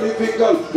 difficult